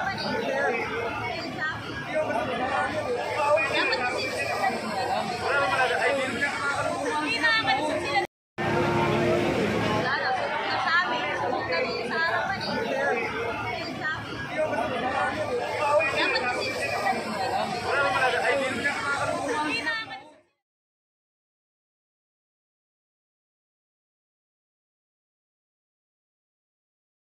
already there.